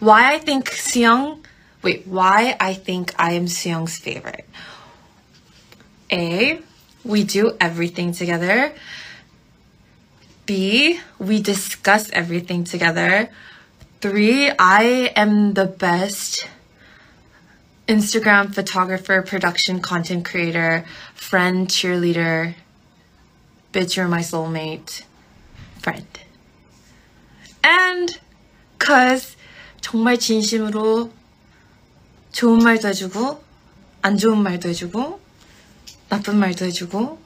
Why I think Sooyoung, wait, why I think I am Sooyoung's favorite. A, we do everything together. B, we discuss everything together. Three, I am the best Instagram photographer, production content creator, friend, cheerleader, bitch, you're my soulmate, friend. And cause 정말 진심으로 좋은 말도 해주고 안 좋은 말도 해주고 나쁜 말도 해주고